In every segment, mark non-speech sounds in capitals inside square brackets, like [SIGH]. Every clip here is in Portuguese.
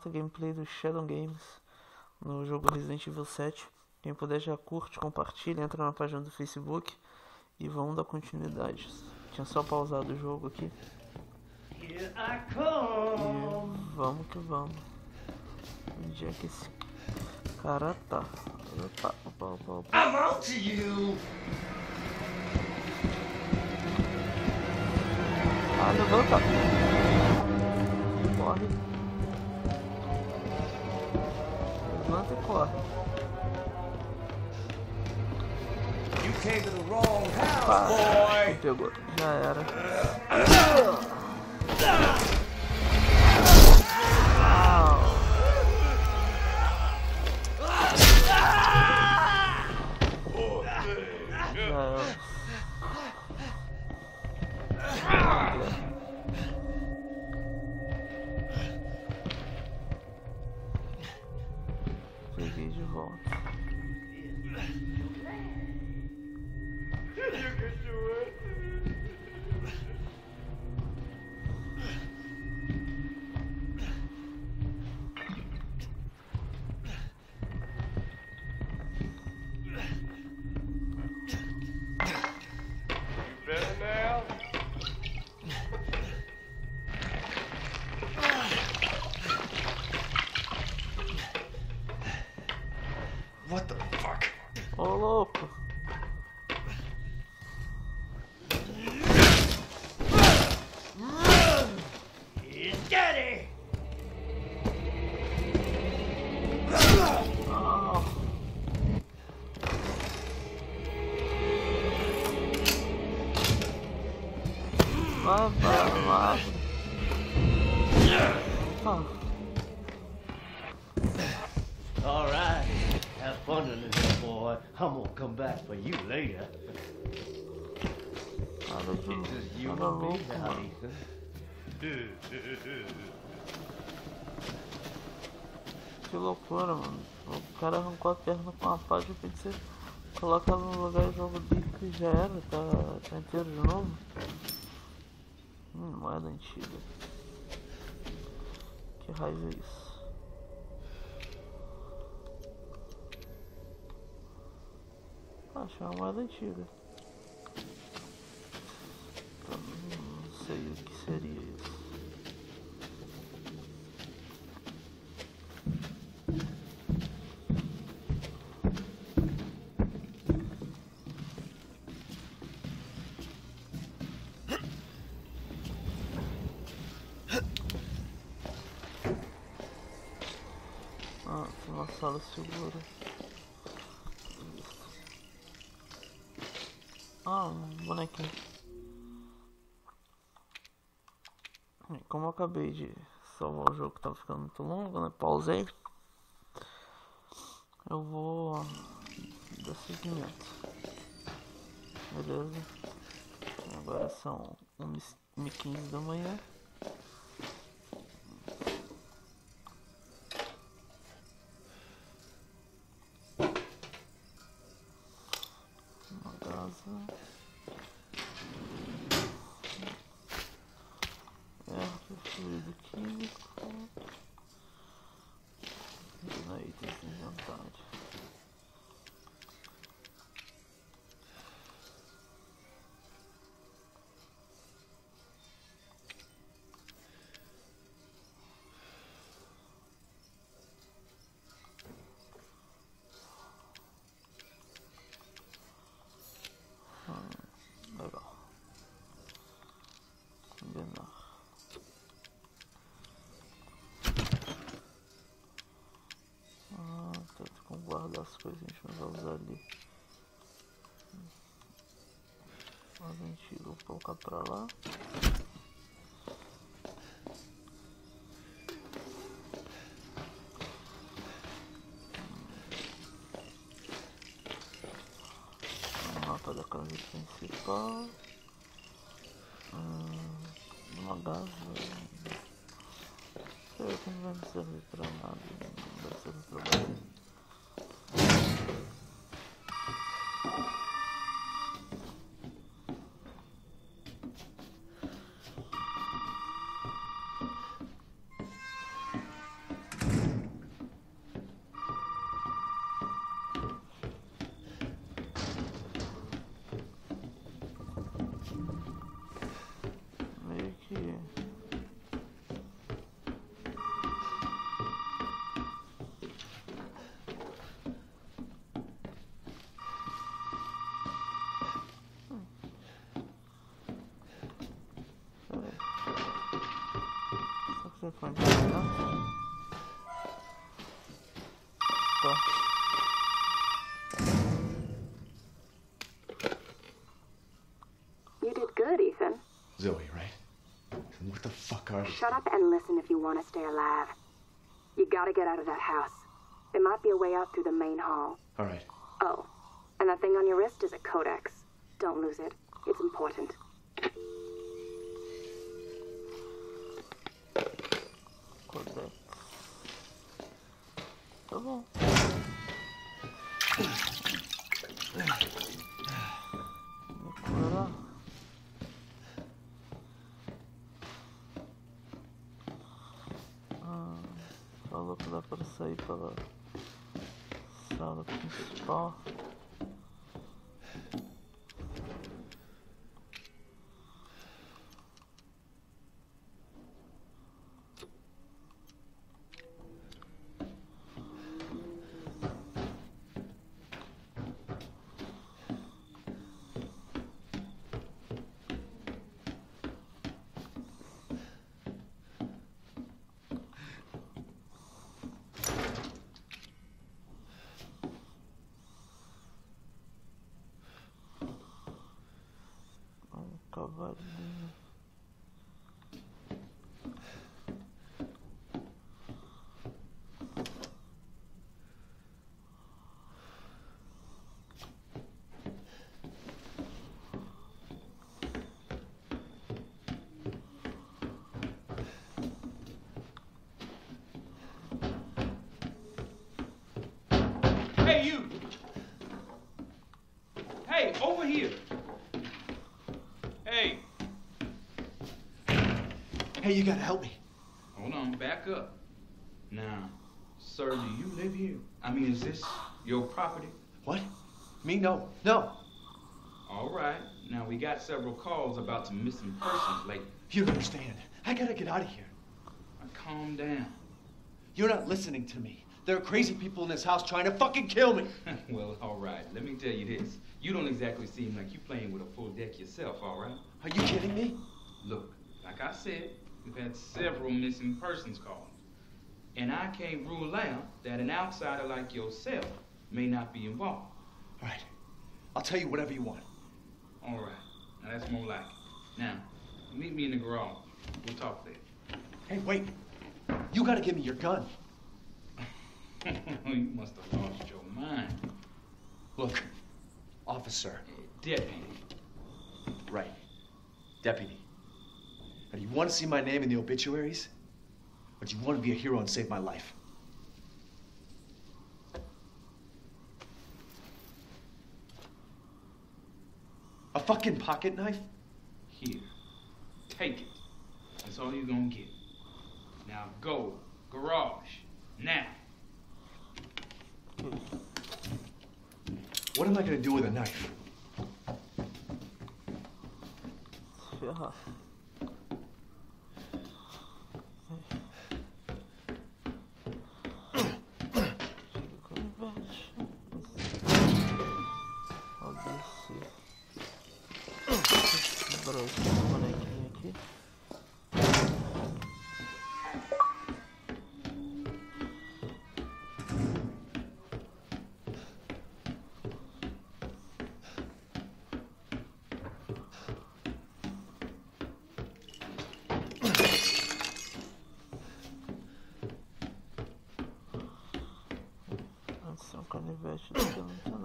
quarta gameplay do Shadow Games no jogo Resident Evil 7. Quem puder já curte, compartilha, entra na página do Facebook e vamos dar continuidade. Tinha só pausado o jogo aqui. E vamos que vamos. Onde é que esse cara tá? Opa, opa, opa, opa. I'm on to you. Ah, levanta. Corre. Pá, boy. Pegou. Já era. invisible. You can do it. Que loucura, mano. O cara arrancou a perna com uma pá de pizza. Coloca ela no lugar e jogo dele que já era, tá, tá inteiro de novo. Hum, moeda antiga. Que raiva é isso? Achei uma moeda antiga. Então, não sei o que seria isso. Ah, tem uma sala segura. Ah, um bonequinho. Como eu acabei de salvar o jogo que tava ficando muito longo, né? Pausei. Eu vou dar seguimento. Beleza? Agora são 1h15 da manhã. As coisas, a gente vai usar ali. A gente vou colocar pra lá. Telefone de né? Tá. You did good, Ethan. Zoe, right? What the fuck are you? Shut up and listen if you want to stay alive. You gotta get out of that house. There might be a way out through the main hall. All right. Oh, and that thing on your wrist is a codex. Don't lose it. It's important. Ah, falou que dá para sair pela sala principal. Cavalinho. Hey, you! Hey, over here! Hey, you gotta help me. hold on, back up. Now, sir, do you live here? I mean, is this your property? What? Me? No. No. All right. Now, we got several calls about some missing persons lately. You don't understand. I gotta get out of here. Now, calm down. You're not listening to me. There are crazy people in this house trying to fucking kill me. [LAUGHS] well, all right. Let me tell you this. You don't exactly seem like you playing with a full deck yourself, all right? Are you kidding me? Look, like I said, we've had several missing persons calls. And I can't rule out that an outsider like yourself may not be involved. All right. I'll tell you whatever you want. All right. Now that's more like it. Now, meet me in the garage. We'll talk there. Hey, wait. You gotta give me your gun. [LAUGHS] you must have lost your mind. Look, officer. Deputy. Right. Deputy. Now, do you want to see my name in the obituaries? Or do you want to be a hero and save my life? A fucking pocket knife? Here. Take it. That's all you're gonna get. Now go. Garage. Now. What am I gonna do with a knife? [LAUGHS]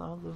Alô.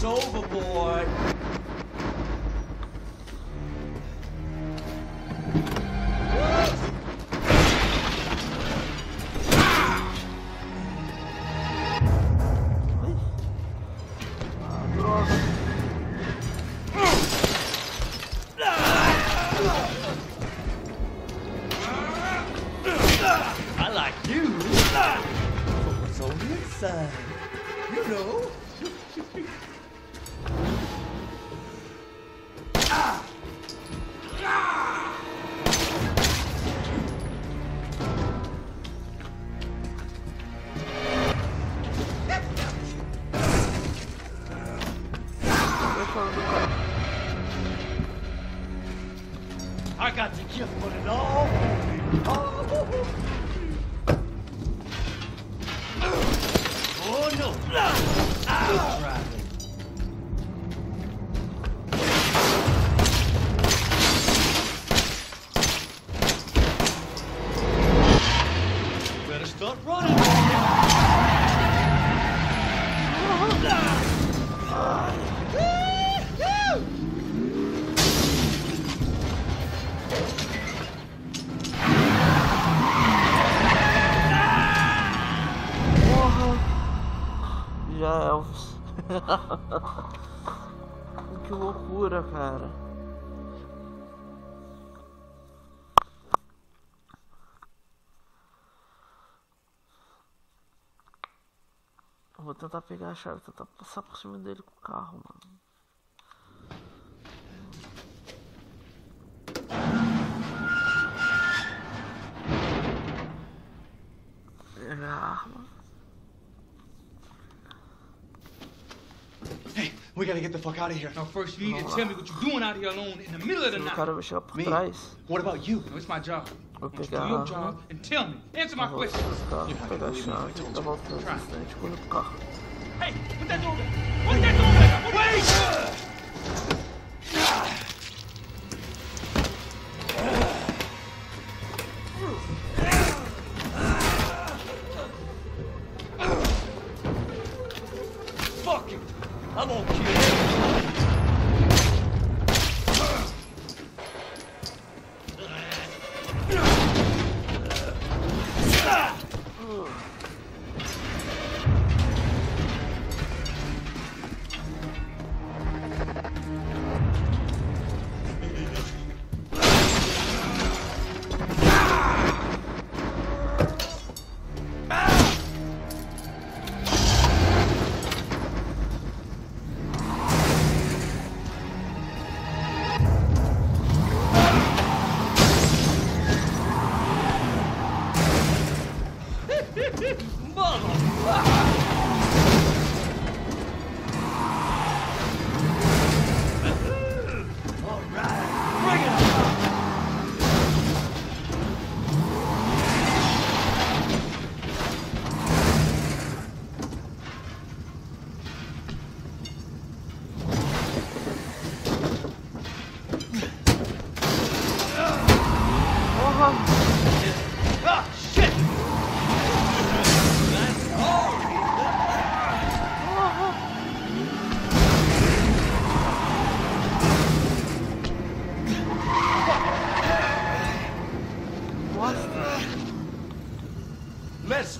it's overboard. just put it on. [LAUGHS] que loucura, cara. Vou tentar pegar a chave, tentar passar por cima dele com o carro, mano. Pegar a arma. We gotta get the fuck out of here. Now, first, you need to tell me what you're doing out here alone in the middle of the Se o night. cara vai chegar por Me? trás, What about you? No, it's my job. vou Just pegar do a your arma. job and tell me. Answer my Eu vou question. buscar, vou pegar a chave e dar volta no assistente com o carro. Hey, put that door back. Put that door back. Wait! Porra!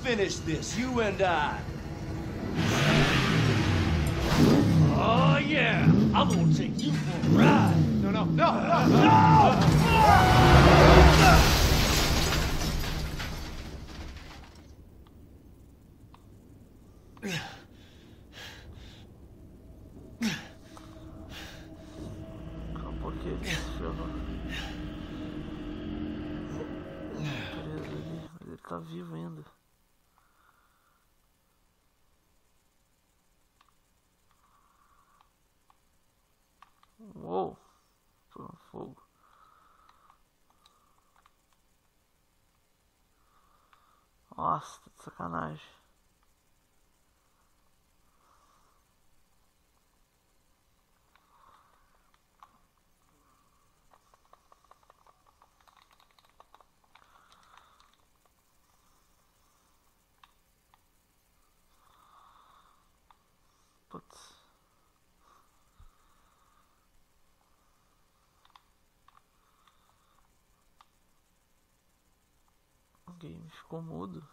Finish this, you and I. Oh yeah, I'm gonna take you for a ride. No, no, no, no! Calma um pouquinho, fogo. Nossa, tá de sacanagem. Putz. O game ficou mudo.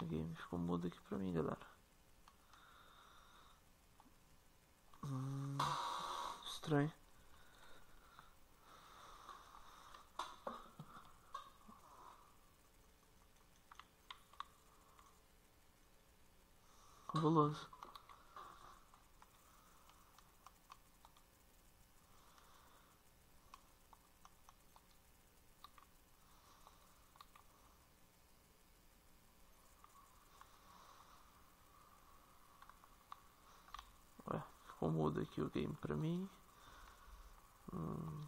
O game ficou mudo aqui pra mim, galera. Hum, estranho. Fabuloso. Mudo aqui o game pra mim. Hum,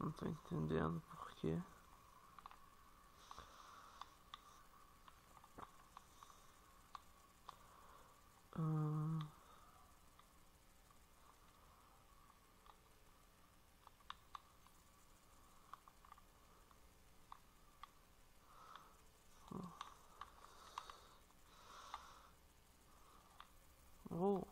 não tô entendendo por quê. Hum. Oh.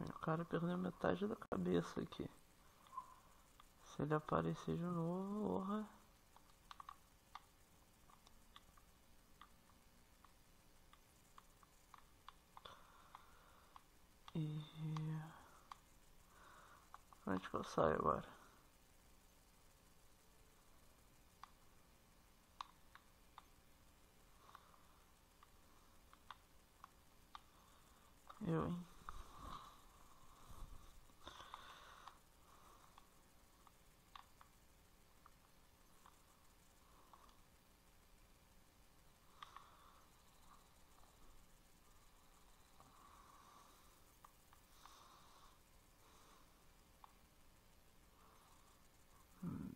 O cara perdeu metade da cabeça aqui. Se ele aparecer de novo, porra. E. Onde que eu saio agora? Eu, hein?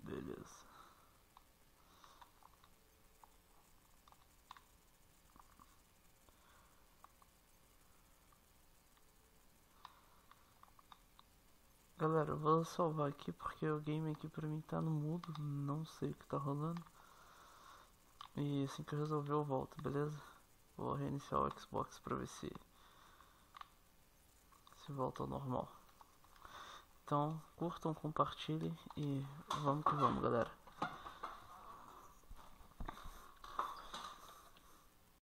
Beleza. Galera, eu vou salvar aqui porque o game aqui pra mim tá no mudo, não sei o que tá rolando. E assim que eu resolver eu volto, beleza? Vou reiniciar o Xbox pra ver se se volta ao normal. Então, curtam, compartilhem e vamos que vamos, galera.